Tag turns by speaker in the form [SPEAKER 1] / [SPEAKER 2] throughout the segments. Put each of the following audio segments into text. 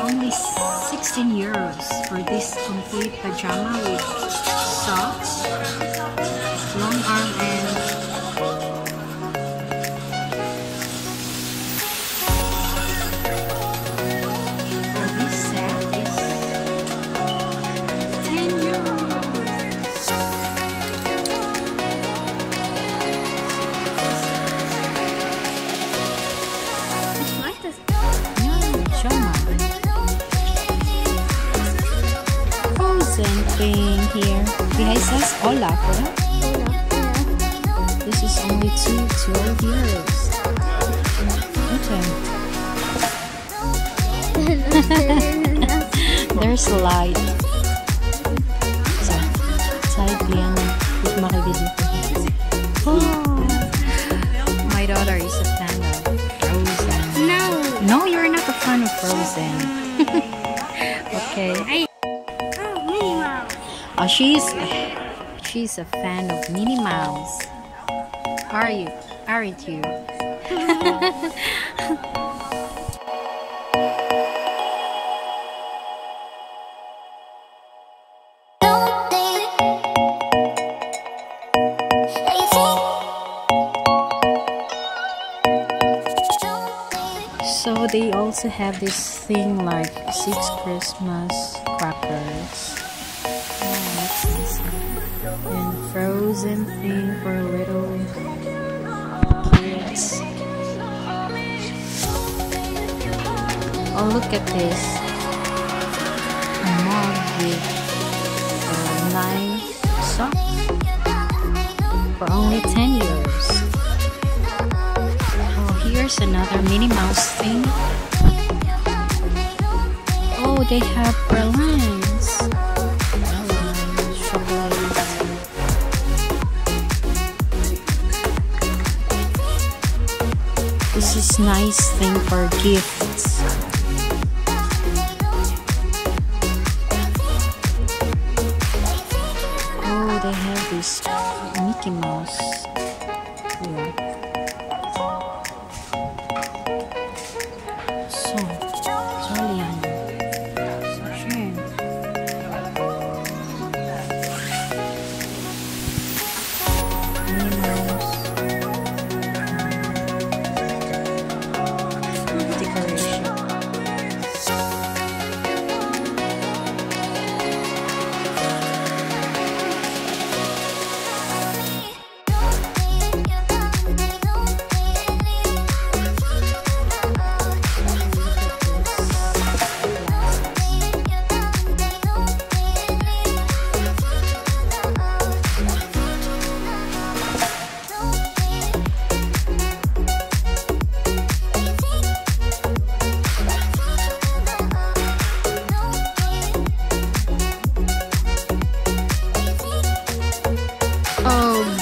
[SPEAKER 1] only 16 euros for this complete pajama with socks, long arm and Behind says Olaf, right? This is only two, 12 euros. Okay. There's a light. So, side yan. Huwag makibili ko. Oh, my daughter is a fan of Frozen.
[SPEAKER 2] No.
[SPEAKER 1] No, you're not a fan of Frozen. okay.
[SPEAKER 2] Mouse.
[SPEAKER 1] Oh, she's she's a fan of Minnie Mouse. Are you? Aren't you? So they also have this thing like six Christmas crackers. And frozen thing for little kids. Oh, look at this. A mug with uh, nine socks for only 10 euros. Oh, here's another Minnie Mouse thing. Oh, they have pralines. Nice thing for gifts. Oh, they have this Mickey Mouse.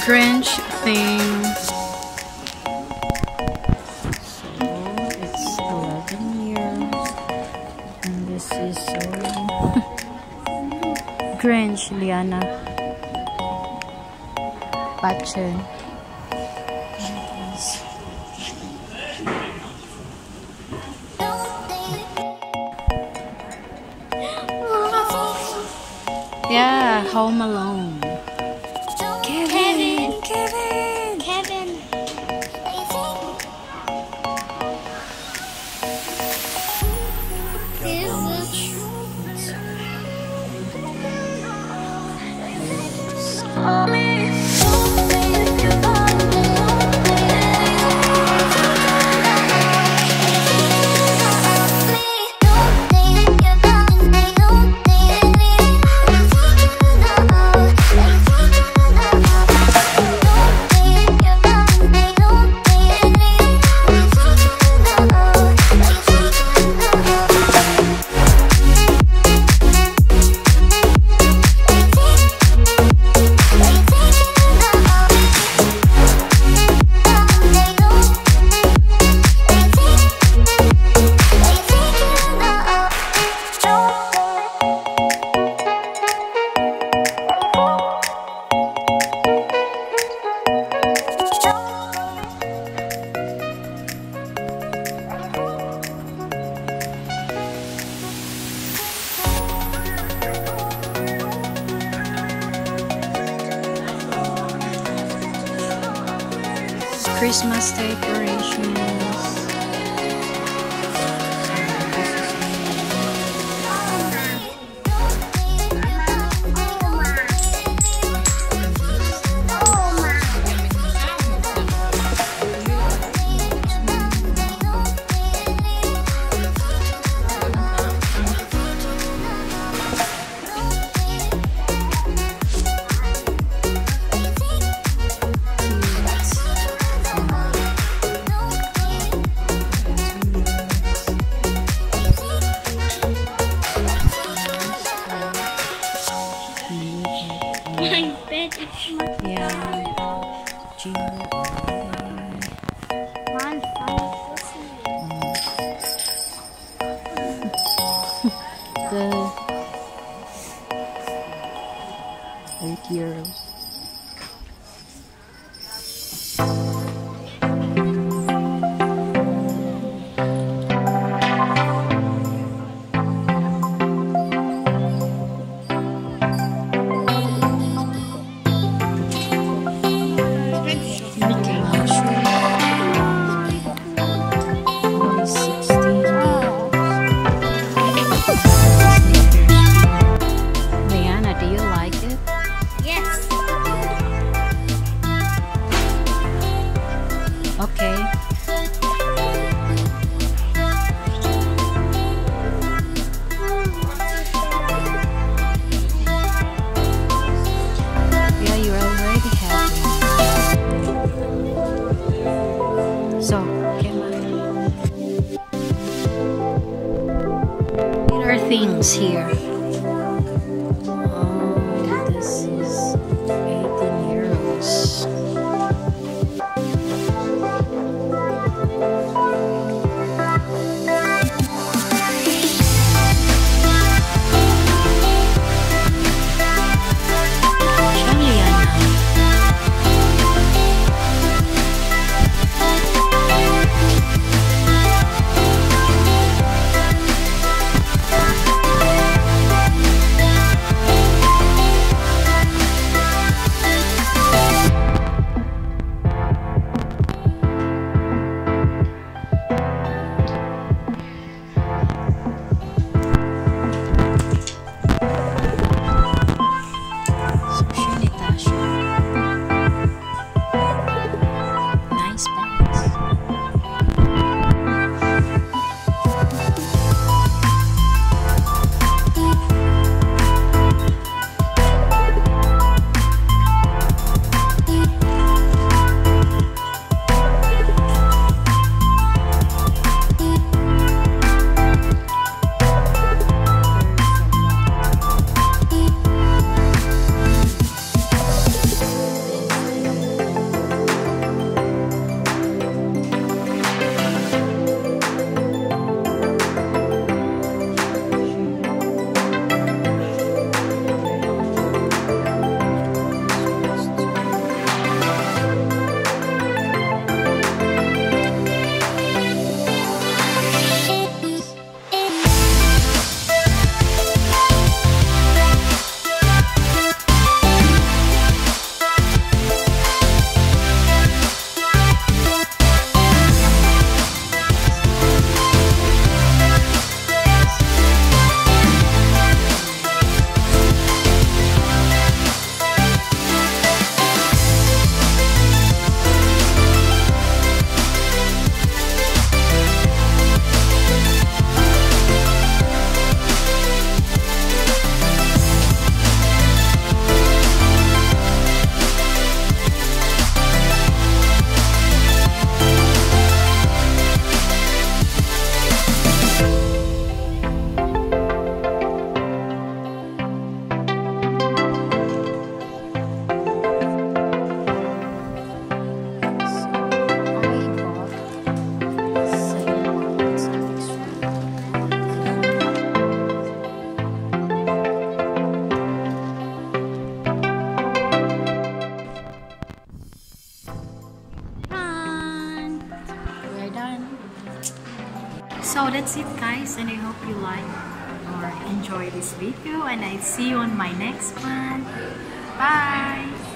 [SPEAKER 1] Grinch thing. So it's 11 years. And this is so. Grinch, Liana. Button. Yeah, Home Alone.
[SPEAKER 2] Oh.
[SPEAKER 1] Christmas decorations.
[SPEAKER 2] Is
[SPEAKER 1] Yeah. Things here. So that's it guys and I hope you like or enjoy this video and I see you on my next one. Bye!